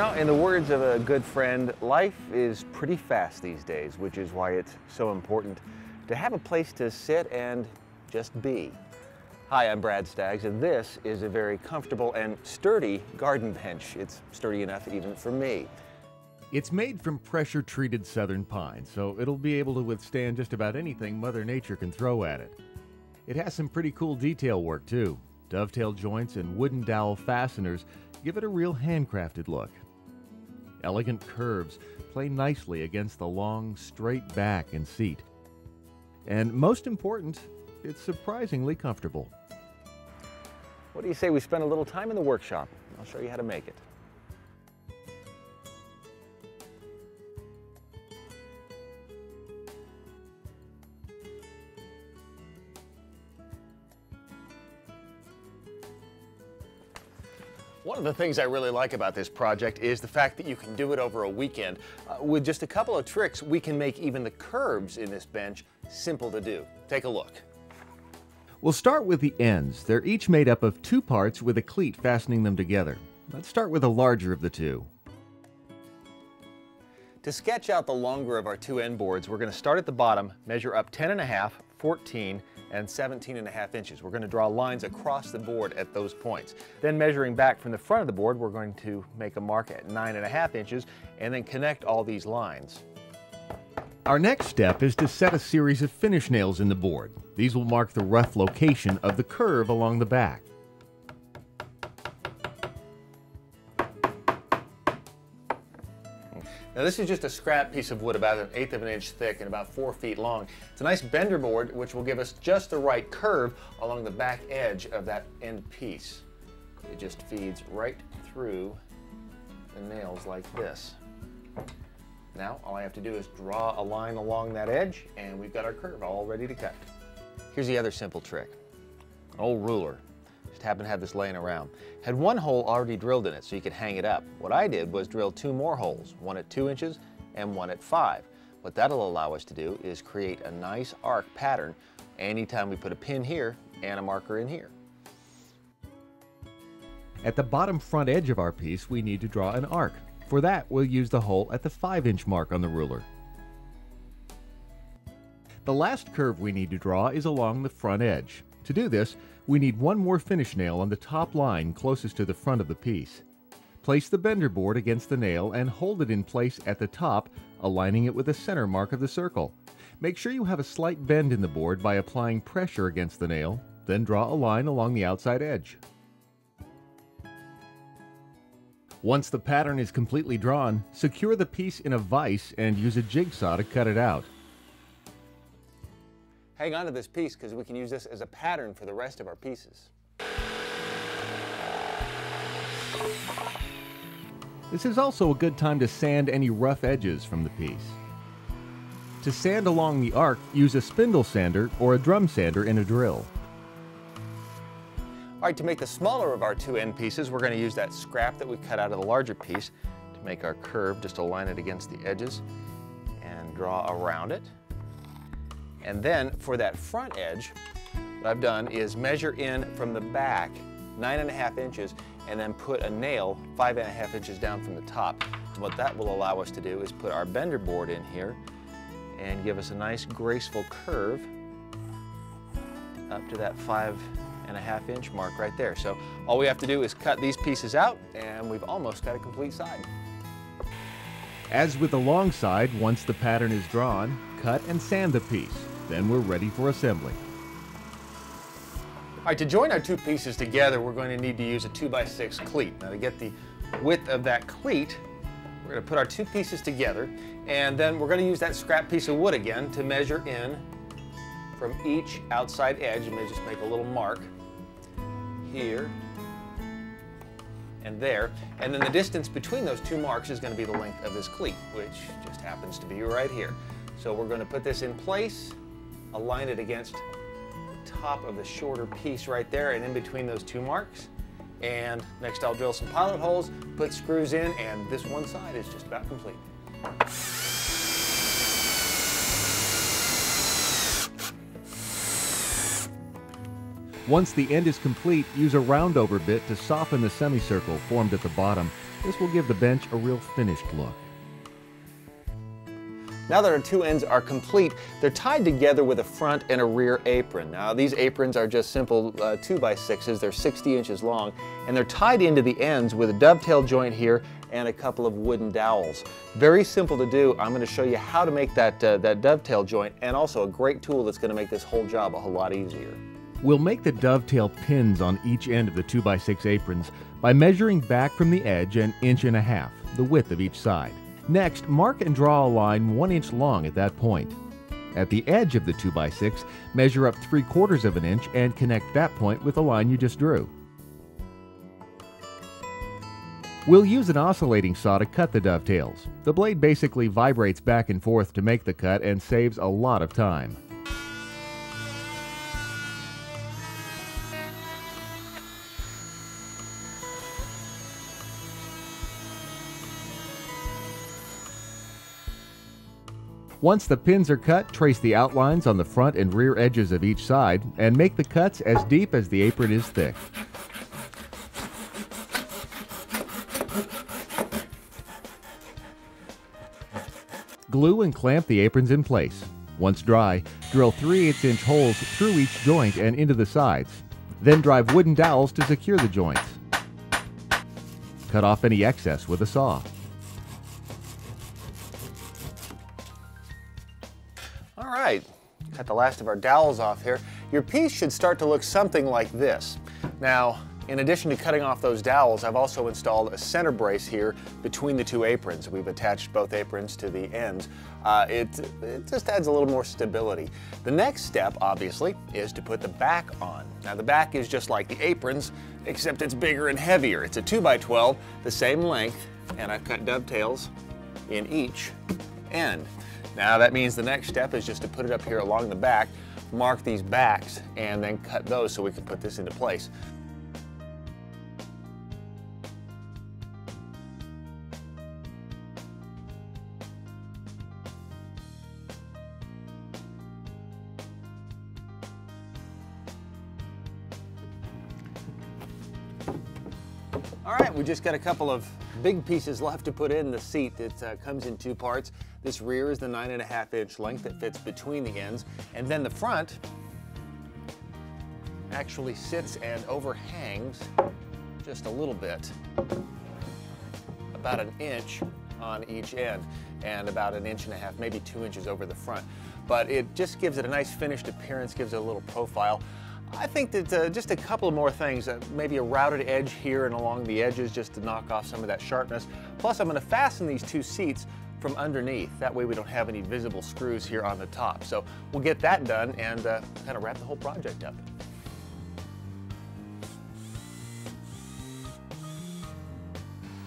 know, in the words of a good friend, life is pretty fast these days, which is why it's so important to have a place to sit and just be. Hi, I'm Brad Staggs, and this is a very comfortable and sturdy garden bench. It's sturdy enough even for me. It's made from pressure treated southern pine, so it'll be able to withstand just about anything Mother Nature can throw at it. It has some pretty cool detail work too. Dovetail joints and wooden dowel fasteners give it a real handcrafted look. Elegant curves play nicely against the long, straight back and seat. And most important, it's surprisingly comfortable. What do you say we spend a little time in the workshop? I'll show you how to make it. One of the things I really like about this project is the fact that you can do it over a weekend. Uh, with just a couple of tricks, we can make even the curves in this bench simple to do. Take a look. We'll start with the ends. They're each made up of two parts with a cleat fastening them together. Let's start with the larger of the two. To sketch out the longer of our two end boards, we're going to start at the bottom, measure up 10 and a half, 14, and 17 and a half inches. We're going to draw lines across the board at those points. Then measuring back from the front of the board, we're going to make a mark at nine and a half inches and then connect all these lines. Our next step is to set a series of finish nails in the board. These will mark the rough location of the curve along the back. Now this is just a scrap piece of wood about an eighth of an inch thick and about four feet long. It's a nice bender board which will give us just the right curve along the back edge of that end piece. It just feeds right through the nails like this. Now all I have to do is draw a line along that edge and we've got our curve all ready to cut. Here's the other simple trick. An old ruler. Just happened to have this laying around. Had one hole already drilled in it so you could hang it up. What I did was drill two more holes, one at two inches and one at five. What that'll allow us to do is create a nice arc pattern anytime we put a pin here and a marker in here. At the bottom front edge of our piece, we need to draw an arc. For that, we'll use the hole at the 5 inch mark on the ruler. The last curve we need to draw is along the front edge. To do this, we need one more finish nail on the top line closest to the front of the piece. Place the bender board against the nail and hold it in place at the top, aligning it with the center mark of the circle. Make sure you have a slight bend in the board by applying pressure against the nail, then draw a line along the outside edge. Once the pattern is completely drawn, secure the piece in a vise and use a jigsaw to cut it out. Hang on to this piece because we can use this as a pattern for the rest of our pieces. This is also a good time to sand any rough edges from the piece. To sand along the arc, use a spindle sander or a drum sander in a drill. All right, to make the smaller of our two end pieces, we're going to use that scrap that we cut out of the larger piece to make our curve. Just align it against the edges and draw around it. And then for that front edge, what I've done is measure in from the back nine and a half inches and then put a nail five and a half inches down from the top. And what that will allow us to do is put our bender board in here and give us a nice graceful curve up to that five and a half inch mark right there. So all we have to do is cut these pieces out and we've almost got a complete side. As with the long side, once the pattern is drawn, cut and sand the piece. Then we're ready for assembly. All right, to join our two pieces together, we're going to need to use a 2x6 cleat. Now to get the width of that cleat, we're going to put our two pieces together, and then we're going to use that scrap piece of wood again to measure in from each outside edge. You may just make a little mark here and there. And then the distance between those two marks is going to be the length of this cleat, which just happens to be right here. So we're going to put this in place, align it against the top of the shorter piece right there and in between those two marks. And next I'll drill some pilot holes, put screws in, and this one side is just about complete. Once the end is complete, use a roundover bit to soften the semicircle formed at the bottom. This will give the bench a real finished look. Now that our two ends are complete, they're tied together with a front and a rear apron. Now these aprons are just simple uh, two by sixes, they're 60 inches long, and they're tied into the ends with a dovetail joint here and a couple of wooden dowels. Very simple to do. I'm going to show you how to make that, uh, that dovetail joint and also a great tool that's going to make this whole job a whole lot easier. We'll make the dovetail pins on each end of the 2x6 aprons by measuring back from the edge an inch and a half, the width of each side. Next, mark and draw a line one inch long at that point. At the edge of the 2x6, measure up 3 quarters of an inch and connect that point with the line you just drew. We'll use an oscillating saw to cut the dovetails. The blade basically vibrates back and forth to make the cut and saves a lot of time. Once the pins are cut, trace the outlines on the front and rear edges of each side and make the cuts as deep as the apron is thick. Glue and clamp the aprons in place. Once dry, drill 3 8 inch holes through each joint and into the sides. Then drive wooden dowels to secure the joints. Cut off any excess with a saw. All right, cut the last of our dowels off here. Your piece should start to look something like this. Now, in addition to cutting off those dowels, I've also installed a center brace here between the two aprons. We've attached both aprons to the ends. Uh, it, it just adds a little more stability. The next step, obviously, is to put the back on. Now the back is just like the aprons, except it's bigger and heavier. It's a 2x12, the same length, and I've cut dovetails in each end. Now that means the next step is just to put it up here along the back, mark these backs, and then cut those so we can put this into place. All right, we just got a couple of big pieces left to put in the seat. It uh, comes in two parts. This rear is the nine and a half inch length that fits between the ends. And then the front actually sits and overhangs just a little bit, about an inch on each end and about an inch and a half, maybe two inches over the front. But it just gives it a nice finished appearance, gives it a little profile. I think that uh, just a couple more things, uh, maybe a routed edge here and along the edges just to knock off some of that sharpness. Plus I'm going to fasten these two seats from underneath. That way we don't have any visible screws here on the top. So we'll get that done and uh, kind of wrap the whole project up.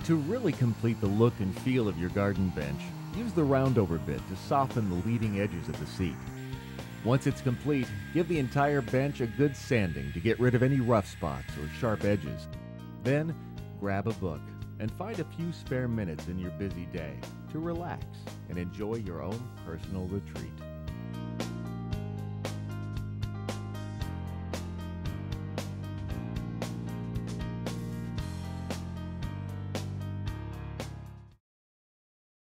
To really complete the look and feel of your garden bench, use the roundover bit to soften the leading edges of the seat. Once it's complete, give the entire bench a good sanding to get rid of any rough spots or sharp edges. Then, grab a book and find a few spare minutes in your busy day to relax and enjoy your own personal retreat.